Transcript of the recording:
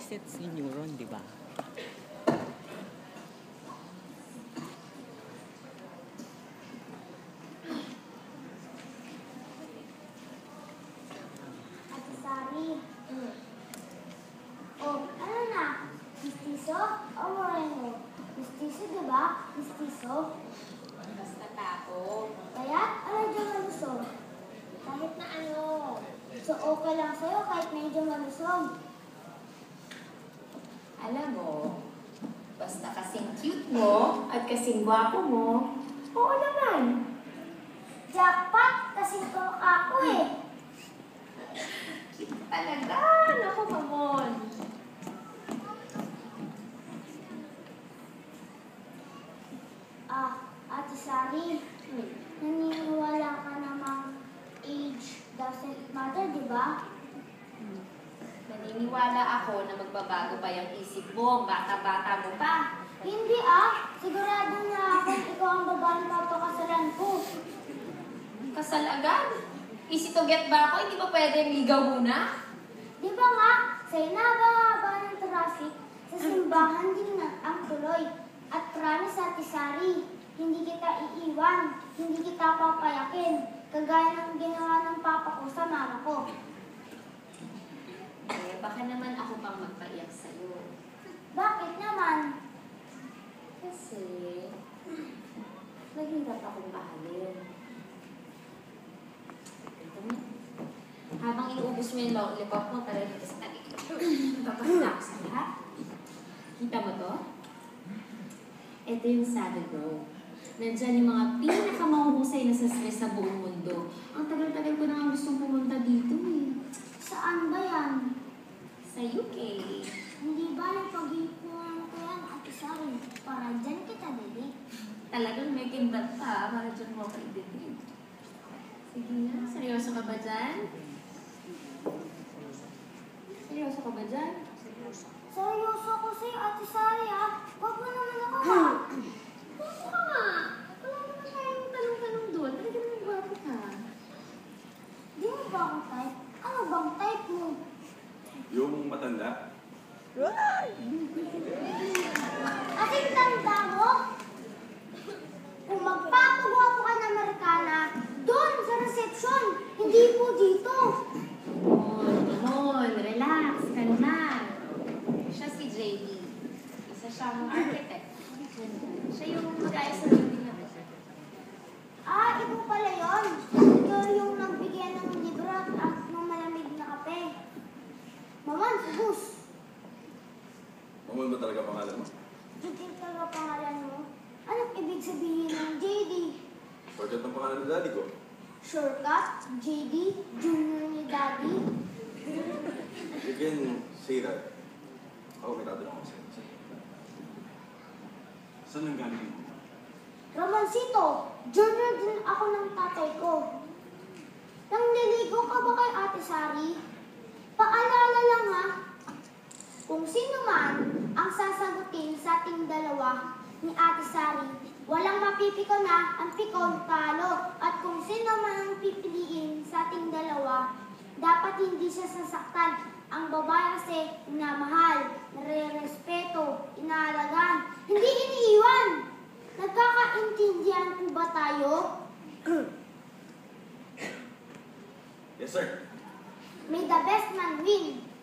set si Neuron, di ba? Oh, ano ano? Kahit na ano. So, okay lang sa'yo kahit medyo malusog. Alam mo, basta kasing cute mo at kasing gwapo mo, oo naman. Jackpot! Kasi tulok ako eh. Cute talaga. Naku, mamon. Ah, Ate Sari, naniniwala ka namang age doesn't matter, di ba? Naniniwala ako na magbabago pa yung isip mo, bata-bata mo pa. Hindi ah, sigurado na ako ikaw ang babaeng papakasalan ko. Kasal agad. Easy to get ba ako? Hindi ba pwedeng ligaw muna? Di ba nga, sa inaba-haba ng traffic, sa simbahan din na ang tuloy. At promise Ate Sari, hindi kita iiwan, hindi kita papayakin, kagaya ng ginawa ng papa ko sa mama ko. Baka naman ako pang magpaiyak sa'yo. Bakit naman? Kasi, mahirap akong mahalin. Ito mo. Habang inuubos mo yung lollipop mo, tara dito sa tabi. Papasok ako sa lahat. Kita mo to? Ito yung Saddle Grove. Nandyan yung mga pinakamahuhusay na sa stress sa buong mundo. Ang tagal-tagal ko na nga gustong pumunta dito eh. Saan ba yan? Sa UK. Hindi ba yung pag-ipunan ko yan, Ate Sari? Para dyan kita dili. Talagang may kindat pa para dyan mo ako ibibig. Sige na, seryoso ka ba dyan? Seryoso ka ba dyan? Seryoso ko sa'yo, Ate Sari ah. Huwag mo naman ako ka nga. Wala naman tayong tanong-tanong doon. Talaga naman gwapo ka. Di mo ba ako type? Ano bang type mo? Yung matanda, Kasing tanda mo? Kung magpapagwapo ka ng Amerikana, doon sa reception, hindi po dito. Mon, Mon, relax ka na. Siya si JD. Isa siyang architect. Siya yung mag-ayos sa building namin. Ah, ikaw pala yun. Ikaw yung nagbigay ng libro at ng malamig na kape. Maman, subus. mamon ba talaga pangalan mo? Judith talaga pangalan mo. Anong ibig sabihin ng JD? Shortcut ng pangalan ng daddy ko. Shortcut? JD? Junior ni Daddy? You can say that. Ako may tatanong ako sa'yo. Saan nang galing mo? Romancito, junior din ako ng tatay ko. Nang niligo ka ba kay Ate Sari? Paalala lang ha, kung sino man ang sasagutin sa ating dalawa ni Ate Sari, walang mapipiko na ang pikon talo. At kung sino man ang pipiliin sa ating dalawa, dapat hindi siya sasaktan. Ang babae kasi minamahal, nare-respeto, inaalagaan, hindi iniiwan. Nagkakaintindihan po ba tayo? Yes, sir. The best man win.